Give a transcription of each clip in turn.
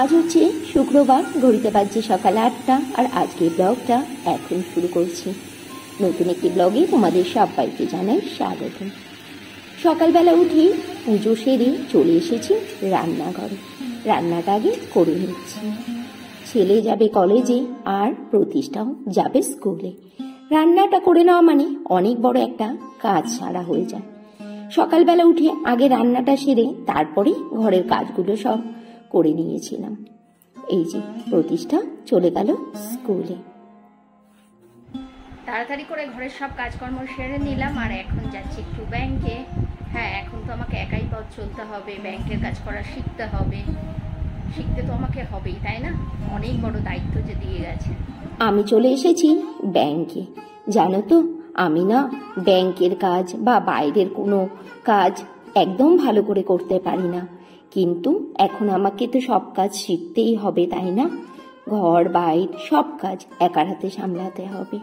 আজ হচ্ছে শুক্রবার, ঘড়িতে বাজছে সকাল আটটা, আর আজকে ব্লগটা এখন শুরু করছি। নতুন একটি ব্লগে তোমাদের সবাইকে জানাই স্বাগত। সকালবেলা উঠে পুজো সেরে চলে এসেছি রান্নাঘরে। রান্নাটা আগে করে নিচ্ছি। ছেলে যাবে কলেজে, আর প্রতিষ্ঠাও যাবে স্কুলে। রান্নাটা করে নেওয়া মানে অনেক বড় একটা কাজ সারা হয়ে যায়। সকালবেলা উঠে আগে রান্নাটা সেরে তারপরে ঘরের কাজগুলো সব করে নিয়েছিলাম। এই যে প্রতিষ্ঠা চলে গেল স্কুলে। তাড়াতাড়ি করে ঘরের সব কাজকর্ম সেরে নিলাম আর এখন যাচ্ছি একটু ব্যাংকে। হ্যাঁ এখন তো আমাকে একাই পথ চলতে হবে ব্যাংকের কাজ করা শিখতে হবে। শিখতে তো আমাকে হবেই তাই না? অনেক বড় দায়িত্ব যে দিয়ে গেছে। আমি চলে এসেছি ব্যাংকে। জানো তো আমি না ব্যাংকের কাজ বা বাইরের কোনো কাজ একদম ভালো করে করতে পারি না। কিন্তু এখন আমাকে তো সব কাজ শিখতেই হবে, তাই না? ঘর বাইর সব কাজ একার হাতে সামলাতে হবে।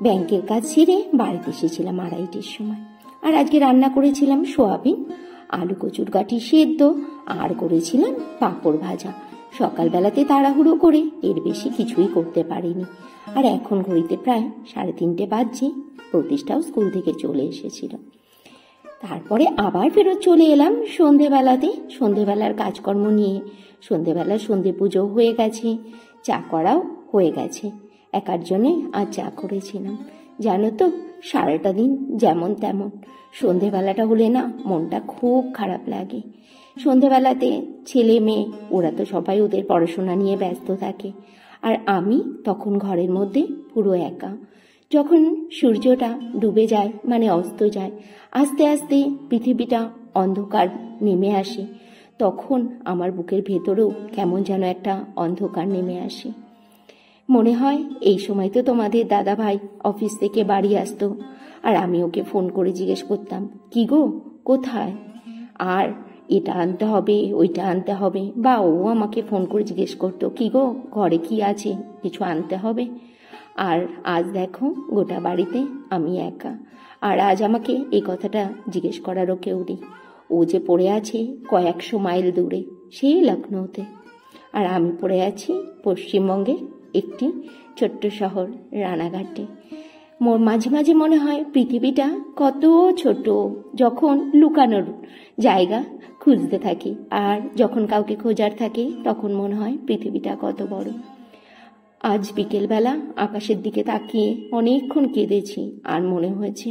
ব্যাংকের কাজ সেরে বাড়িতে এসেছিলাম আড়াইটের সময়। আর আজকে রান্না করেছিলাম সোয়াবিন, আলু কচুর গাঠি সেদ্ধ, আর করেছিলাম পাঁপড় ভাজা। সকালবেলাতে তাড়াহুড়ো করে এর বেশি কিছুই করতে পারিনি। আর এখন ঘড়িতে প্রায় সাড়ে তিনটে বাজছে, প্রতিষ্ঠাও স্কুল থেকে চলে এসেছিল। তারপরে আবার ফেরত চলে এলাম সন্ধেবেলাতে, সন্ধেবেলার কাজকর্ম নিয়ে। সন্ধেবেলা সন্ধে পুজো হয়ে গেছে, চা করাও হয়ে গেছে। একার জন্যে আর চা করেছিলাম। জানো তো, সারাটা দিন যেমন তেমন। সন্ধেবেলাটা হলে না মনটা খুব খারাপ লাগে। সন্ধেবেলাতে ছেলে মেয়ে, ওরা তো সবাই ওদের পড়াশোনা নিয়ে ব্যস্ত থাকে। আর আমি তখন ঘরের মধ্যে পুরো একা। যখন সূর্যটা ডুবে যায় মানে অস্ত যায়, আস্তে আস্তে পৃথিবীটা অন্ধকার নেমে আসে। তখন আমার বুকের ভেতরেও কেমন যেন একটা অন্ধকার নেমে আসে। মনে হয় এই সময় তো তোমাদের দাদা ভাই অফিস থেকে বাড়ি আসতো, আর আমি ওকে ফোন করে জিজ্ঞেস করতাম, কি গো, কোথায়? আর এটা আনতে হবে, ওইটা আনতে হবে। বা ও আমাকে ফোন করে জিজ্ঞেস করতো, কি গো, ঘরে কি আছে? কিছু আনতে হবে? আর আজ দেখো, গোটা বাড়িতে আমি একা। আর আজ আমাকে এই কথাটা জিজ্ঞেস করারও কেউ নেই। ও যে পড়ে আছে কয়েকশো মাইল দূরে সেই লখনৌতে। আর আমি পড়ে আছি পশ্চিমবঙ্গের একটি ছোট্ট শহর রানাঘাটে। মাঝে মাঝে মনে হয় পৃথিবীটা কত ছোট, যখন লুকানোর জায়গা খুঁজতে থাকি। আর যখন কাউকে খোঁজার থাকে, তখন মনে হয় পৃথিবীটা কত বড়। আজ বিকেলবেলা আকাশের দিকে তাকিয়ে অনেকক্ষণ কেঁদেছি আর মনে হয়েছে,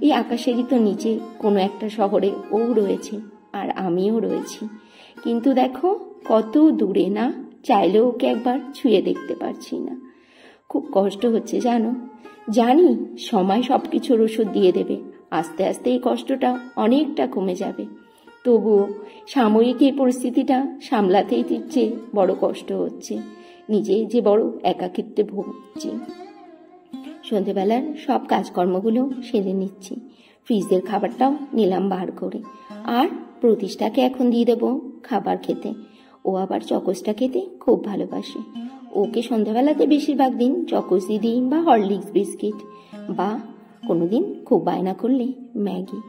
এই আকাশেরই তো নিচে কোনো একটা শহরে ও রয়েছে আর আমিও রয়েছি। কিন্তু দেখো, কত দূরে না চাইলেও ওকে একবার ছুঁয়ে দেখতে পারছি না। খুব কষ্ট হচ্ছে জানো? জানি সময় সব কিছুর ওষুধ দিয়ে দেবে, আস্তে আস্তে এই কষ্টটা অনেকটা কমে যাবে। তবুও সাময়িক এই পরিস্থিতিটা সামলাতেই দিচ্ছে বড় কষ্ট হচ্ছে। নিজে যে বড় একাকিত্বে ভুগছি। সন্ধেবেলার সব কাজকর্মগুলো সেরে নিচ্ছি। ফ্রিজের খাবারটাও নিলাম বার করে। আর প্রতিষ্ঠাকে এখন দিয়ে দেবো খাবার খেতে। ও আবার চকসটা খেতে খুব ভালোবাসে। ওকে সন্ধ্যাবেলাতে বেশিরভাগ দিন চকস দিয়ে দিই বা হরলিক্স বিস্কিট বা কোনো দিন খুব বায়না করলে ম্যাগি।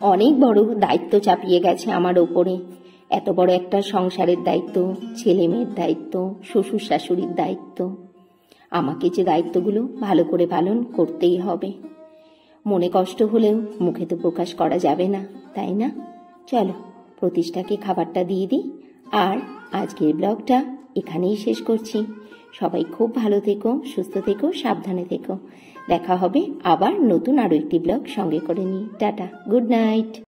অনেক বড় দায়িত্ব চাপিয়ে গেছে আমার ওপরে। এত বড় একটা সংসারের দায়িত্ব ছেলে মেয়ের দায়িত্ব শ্বশুর শাশুড়ির দায়িত্ব। আমাকে যে দায়িত্বগুলো ভালো করে পালন করতেই হবে। মনে কষ্ট হলেও মুখে তো প্রকাশ করা যাবে না, তাই না? চলো, প্রতিষ্ঠাকে খাবারটা দিয়ে দিই। আর আজকের ব্লগটা এখানেই শেষ করছি। সবাই খুব ভালো থেকো, সুস্থ থেকো, সাবধানে থেকো। দেখা হবে আবার নতুন আরও একটি ব্লগ সঙ্গে করে নিই টাটা, গুড নাইট।